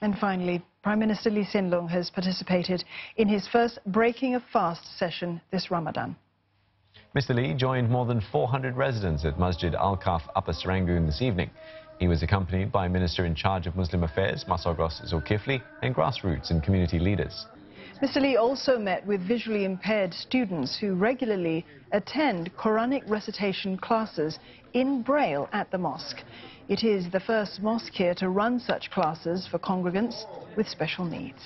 And finally, Prime Minister Lee Hsien Loong has participated in his first breaking of fast session this Ramadan. Mr. Lee joined more than 400 residents at Masjid Alkaff Upper Serangoon this evening. He was accompanied by Minister in charge of Muslim Affairs, Masagos Zulkifli, and grassroots and community leaders. Mr. Lee also met with visually impaired students who regularly attend Quranic recitation classes in Braille at the mosque. It is the first mosque here to run such classes for congregants with special needs.